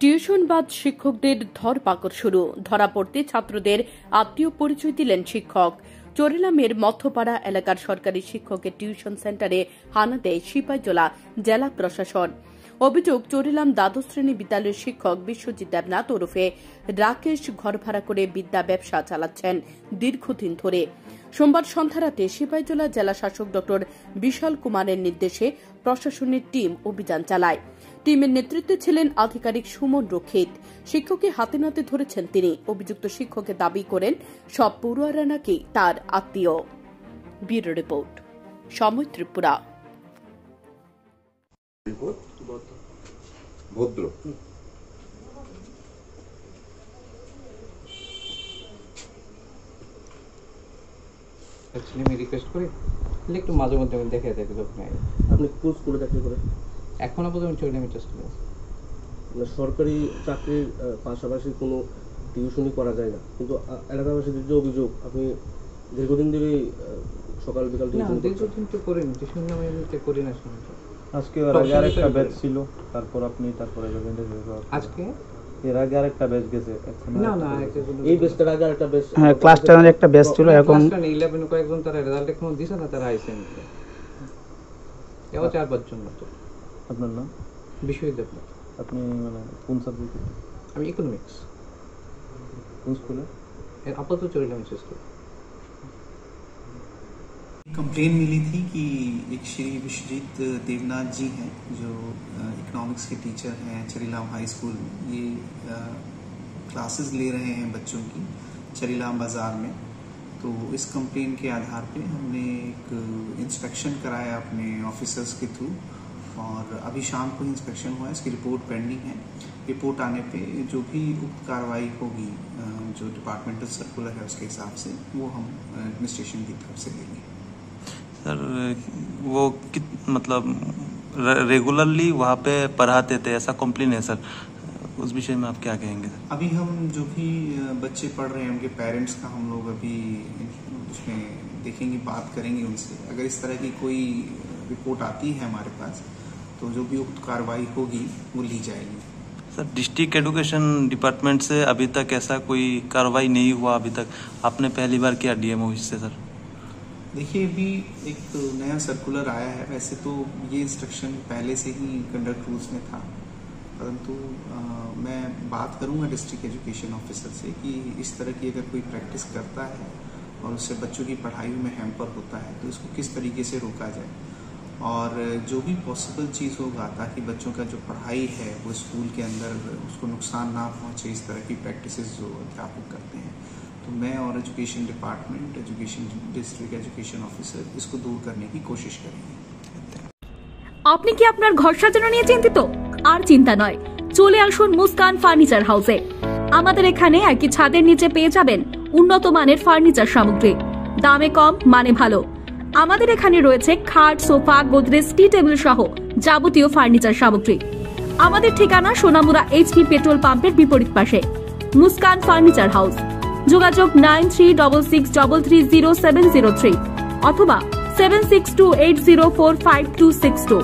টিউশনবাদ শিক্ষকদের ধরপাকড় শুরু। ধরা পড়তে ছাত্রদের আত্মীয় পরিচয় দিলেন শিক্ষক। চরিলামের মধ্যপাড়া এলাকার সরকারি শিক্ষকের টিউশন সেন্টারে হানা দেয় সিপাইজলা জেলা প্রশাসন। অভিযোগ চরিলাম দ্বাদশ শ্রেণি বিদ্যালয়ের শিক্ষক বিশ্বজিৎ দেবনাথ ওরফে রাকেশ ঘর ভাড়া করে বিদ্যা ব্যবসা চালাচ্ছেন দীর্ঘদিন ধরে। সোমবার সন্ধ্যারাতে সিপাইজলা জেলা শাসক ড. বিশাল কুমারের নির্দেশে প্রশাসনের টিম অভিযান চালায়। টিমের নেতৃত্বে ছিলেন আধিকারিক সুমন রক্ষিত। শিক্ষককে হাতে নাতে ধরেছেন তিনি। অভিযুক্ত শিক্ষককে দাবি করেন, সব পড়ুয়ারা নাকি তার আত্মীয়। রিপোর্ট, সময় ত্রিপুরা। ভদ্র। অ্যাকচুয়ালি আমি রিকোয়েস্ট করি তাহলে একটু মাঝে মধ্যে আমি দেখে দেখে যখন আপনি কোন স্কুলে চাকরি করেন? এখন আপাতত আমি চলে আমি চেষ্টা করছি মানে সরকারি চাকরির পাশাপাশি কোনো টিউশনই করা যায় না। কিন্তু এলাকাবাসীদের যে অভিযোগ আপনি দীর্ঘদিন ধরেই সকাল বিকাল না টিউশন দীর্ঘদিন তো করিনি টিউশন আমি এমনিতে করি না আজকে এর আগে আরেকটা ব্যাচ ছিল তারপর আপনি তারপরে যাবেন আজকে? এর আগে আরেকটা ব্যাচ গেছে এখন না না। এই বেসটার আগে একটা বেশ হ্যাঁ ক্লাস টেনের একটা ব্যাচ ছিল এখন ইলেভেন কয়েকজন তারা রেজাল্ট এখনও দিছে না তারা আইসে নিতে এও চার পাঁচজন মতো। আপনার নাম? বিশ্ববিদ্যালয়। আপনি মানে কোন সাবজেক্ট আমি ইকোনমিক্স কোন স্কুলে আপাতত চলে শেষ করি कंप्लेन मिली थी कि एक श्री विश्वजीत देवनाथ जी हैं, जो इकोनॉमिक्स के टीचर हैं, चरीलाम हाई स्कूल में ये क्लासेस ले रहे हैं बच्चों की, चरीलाम बाज़ार में। तो इस कंप्लेन के आधार पे हमने एक इंस्पेक्शन कराया अपने ऑफिसर्स के थ्रू और अभी शाम को इंस्पेक्शन हुआ है, इसकी रिपोर्ट पेंडिंग है। रिपोर्ट आने पे जो भी उक्त कार्रवाई होगी जो डिपार्टमेंटल सर्कुलर है उसके हिसाब से, वो हम एडमिनिस्ट्रेशन की तरफ़ से लेंगे। सर वो कित मतलब रेगुलरली वहाँ पे पढ़ाते थे ऐसा कंप्लेन है सर। उस विषय में आप क्या कहेंगे? सर अभी हम जो भी बच्चे पढ़ रहे हैं उनके पेरेंट्स का हम लोग अभी उसमें देखेंगे बात करेंगे उनसे। अगर इस तरह की कोई रिपोर्ट आती है हमारे पास तो जो भी उक्त कार्रवाई होगी वो ली जाएगी। सर डिस्ट्रिक्ट एजुकेशन डिपार्टमेंट से अभी तक ऐसा कोई कार्रवाई नहीं हुआ अभी तक। आपने पहली बार किया डीएमओ से सर? देखिए अभी एक नया सर्कुलर आया है। वैसे तो ये इंस्ट्रक्शन पहले से ही कंडक्ट रूल्स में था। परंतु अ, मैं बात करूँगा डिस्ट्रिक्ट एजुकेशन ऑफिसर से कि इस तरह की अगर कोई प्रैक्टिस करता है और उससे बच्चों की पढ़ाई में हैम्पर होता है तो इसको किस तरीके से रोका जाए? और जो भी पॉसिबल चीज़ होगा ताकि बच्चों का जो पढ़ाई है वो स्कूल के अंदर उसको नुकसान ना पहुँचे इस तरह की प्रैक्टिसेस जो अध्यापक करते हैं। तो मैं और education department education district education officer इसको दूर करने की कोशिश करेंगे আপনি কি আপনার ঘর সাজানো নিয়ে চিন্তিত আর চিন্তা নয় চলে আসুন মুস্কান ফার্নিচার হাউসে আমাদের এখানে একই ছাদের নিচে পেয়ে যাবেন উন্নত মানের ফার্নিচার সামগ্রী দামে কম মানে ভালো আমাদের এখানে রয়েছে খাট সোফা গোদরেজ টি টেবিল সহ যাবতীয় ফার্নিচার সামগ্রী আমাদের ঠিকানা সোনামুড়া এইচপি পেট্রোল পাম্পের বিপরীত পাশে মুস্কান ফার্নিচার হাউস যোগাযোগ nine three double six double three zero seven zero three অথবা seven six two eight zero four five two six two.